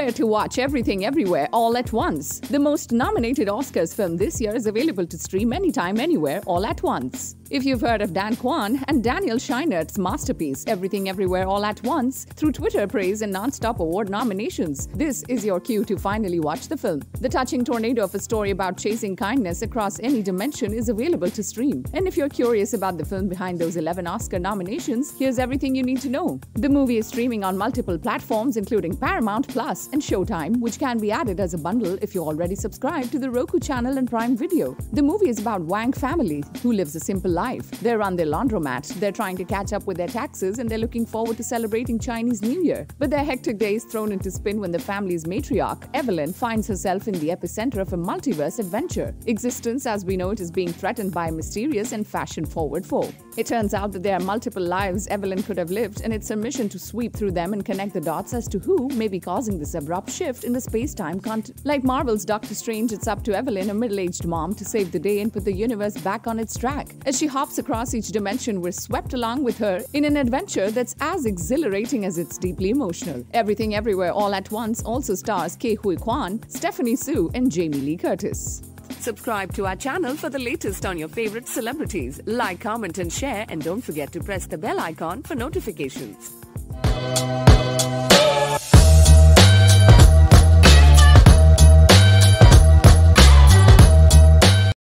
Prepare to watch Everything Everywhere All at Once. The most nominated Oscars film this year is available to stream anytime, anywhere, all at once. If you've heard of Dan Kwan and Daniel Scheinert's masterpiece, Everything Everywhere All at Once, through Twitter praise and non-stop award nominations, this is your cue to finally watch the film. The touching tornado of a story about chasing kindness across any dimension is available to stream. And if you're curious about the film behind those 11 Oscar nominations, here's everything you need to know. The movie is streaming on multiple platforms including Paramount Plus and Showtime, which can be added as a bundle if you already subscribe to the Roku channel and Prime Video. The movie is about Wang family who lives a simple life. They run their laundromat, they're trying to catch up with their taxes, and they're looking forward to celebrating Chinese New Year. But their hectic day is thrown into spin when the family's matriarch, Evelyn, finds herself in the epicenter of a multiverse adventure. Existence as we know it is being threatened by a mysterious and fashion forward foe. It turns out that there are multiple lives Evelyn could have lived, and it's her mission to sweep through them and connect the dots as to who may be causing this abrupt shift in the space time content. Like Marvel's Doctor Strange, it's up to Evelyn, a middle aged mom, to save the day and put the universe back on its track. As she hops across each dimension, we're swept along with her in an adventure that's as exhilarating as it's deeply emotional. Everything Everywhere All at Once also stars Ke Huy Quan, Stephanie Hsu, and Jamie Lee Curtis. Subscribe to our channel for the latest on your favorite celebrities. Like, comment, and share, and don't forget to press the bell icon for notifications.